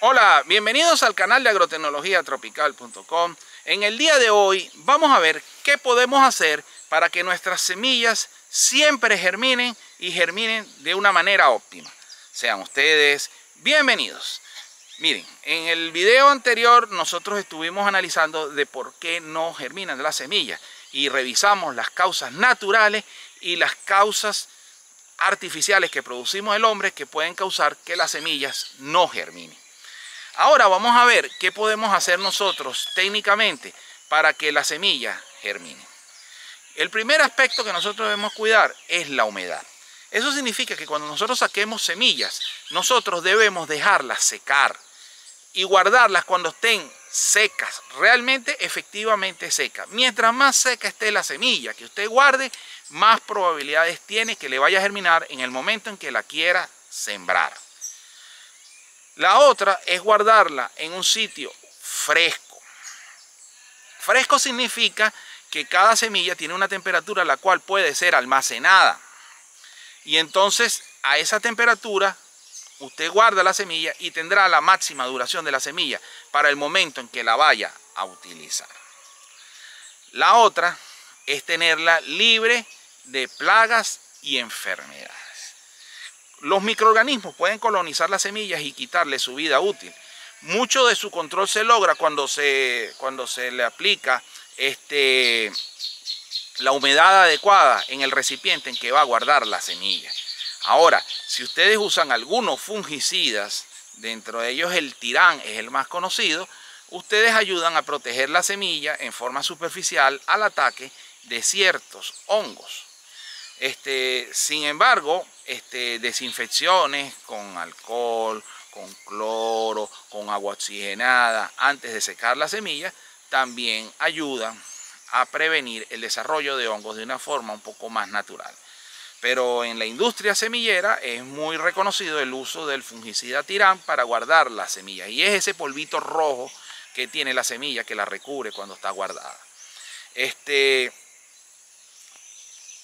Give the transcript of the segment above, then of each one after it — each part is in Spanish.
Hola, bienvenidos al canal de agrotecnologiatropical.com. En el día de hoy vamos a ver qué podemos hacer para que nuestras semillas siempre germinen y germinen de una manera óptima. Sean ustedes bienvenidos. Miren, en el video anterior nosotros estuvimos analizando de por qué no germinan las semillas y revisamos las causas naturales y las causas artificiales que producimos el hombre que pueden causar que las semillas no germinen. Ahora vamos a ver qué podemos hacer nosotros técnicamente para que la semilla germine. El primer aspecto que nosotros debemos cuidar es la humedad. Eso significa que cuando nosotros saquemos semillas, nosotros debemos dejarlas secar y guardarlas cuando estén secas, realmente efectivamente secas. Mientras más seca esté la semilla que usted guarde, más probabilidades tiene que le vaya a germinar en el momento en que la quiera sembrar. La otra es guardarla en un sitio fresco. Fresco significa que cada semilla tiene una temperatura la cual puede ser almacenada. Y entonces a esa temperatura usted guarda la semilla y tendrá la máxima duración de la semilla para el momento en que la vaya a utilizar. La otra es tenerla libre de plagas y enfermedades. Los microorganismos pueden colonizar las semillas y quitarle su vida útil. Mucho de su control se logra cuando se, cuando se le aplica este, la humedad adecuada en el recipiente en que va a guardar la semilla. Ahora, si ustedes usan algunos fungicidas, dentro de ellos el tirán es el más conocido, ustedes ayudan a proteger la semilla en forma superficial al ataque de ciertos hongos. Este, sin embargo, este, desinfecciones con alcohol, con cloro, con agua oxigenada, antes de secar la semilla, también ayudan a prevenir el desarrollo de hongos de una forma un poco más natural. Pero en la industria semillera es muy reconocido el uso del fungicida tirán para guardar las semillas. Y es ese polvito rojo que tiene la semilla que la recubre cuando está guardada. Este,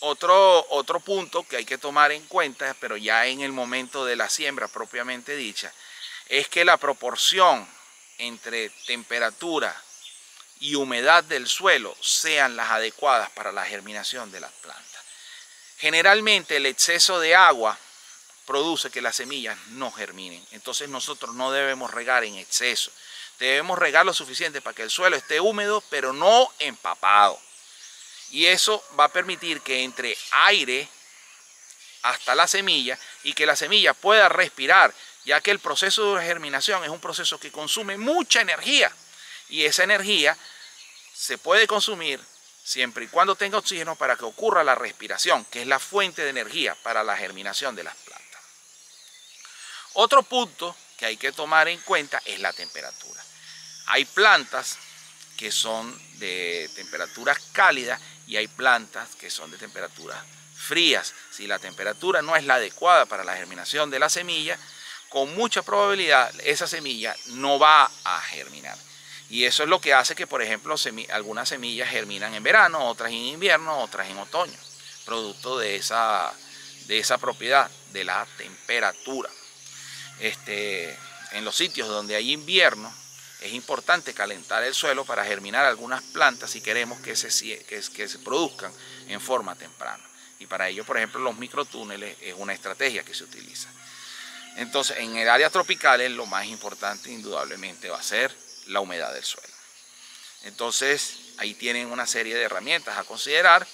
otro, otro punto que hay que tomar en cuenta, pero ya en el momento de la siembra propiamente dicha, es que la proporción entre temperatura y humedad del suelo sean las adecuadas para la germinación de las plantas. Generalmente el exceso de agua produce que las semillas no germinen. Entonces nosotros no debemos regar en exceso. Debemos regar lo suficiente para que el suelo esté húmedo, pero no empapado y eso va a permitir que entre aire hasta la semilla y que la semilla pueda respirar, ya que el proceso de germinación es un proceso que consume mucha energía y esa energía se puede consumir siempre y cuando tenga oxígeno para que ocurra la respiración, que es la fuente de energía para la germinación de las plantas. Otro punto que hay que tomar en cuenta es la temperatura. Hay plantas que son de temperaturas cálidas y hay plantas que son de temperaturas frías. Si la temperatura no es la adecuada para la germinación de la semilla, con mucha probabilidad esa semilla no va a germinar. Y eso es lo que hace que, por ejemplo, algunas semillas germinan en verano, otras en invierno, otras en otoño, producto de esa, de esa propiedad, de la temperatura. Este, en los sitios donde hay invierno, es importante calentar el suelo para germinar algunas plantas si queremos que se, que, se produzcan en forma temprana. Y para ello, por ejemplo, los microtúneles es una estrategia que se utiliza. Entonces, en el área tropicales lo más importante indudablemente va a ser la humedad del suelo. Entonces, ahí tienen una serie de herramientas a considerar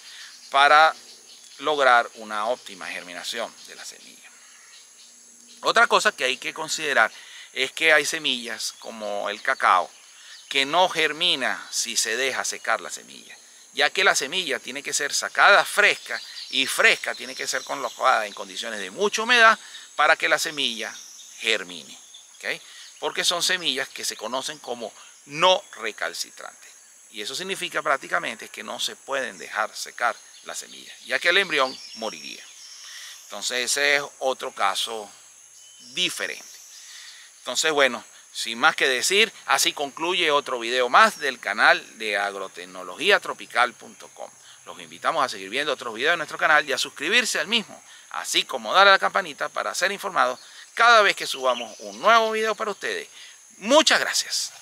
para lograr una óptima germinación de la semilla. Otra cosa que hay que considerar es que hay semillas como el cacao que no germina si se deja secar la semilla, ya que la semilla tiene que ser sacada fresca y fresca tiene que ser colocada en condiciones de mucha humedad para que la semilla germine, porque son semillas que se conocen como no recalcitrantes. Y eso significa prácticamente que no se pueden dejar secar las semillas, ya que el embrión moriría. Entonces ese es otro caso diferente. Entonces, bueno, sin más que decir, así concluye otro video más del canal de agrotecnologiatropical.com. Los invitamos a seguir viendo otros videos de nuestro canal y a suscribirse al mismo, así como darle a la campanita para ser informados cada vez que subamos un nuevo video para ustedes. Muchas gracias.